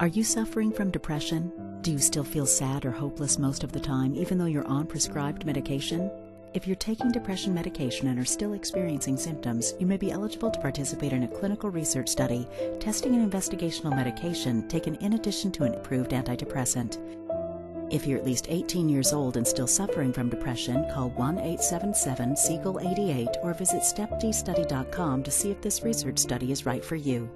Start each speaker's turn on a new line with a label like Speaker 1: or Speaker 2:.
Speaker 1: Are you suffering from depression? Do you still feel sad or hopeless most of the time, even though you're on prescribed medication? If you're taking depression medication and are still experiencing symptoms, you may be eligible to participate in a clinical research study testing an investigational medication taken in addition to an approved antidepressant. If you're at least 18 years old and still suffering from depression, call 1 877 Segal 88 or visit stepdstudy.com to see if this research study is right for you.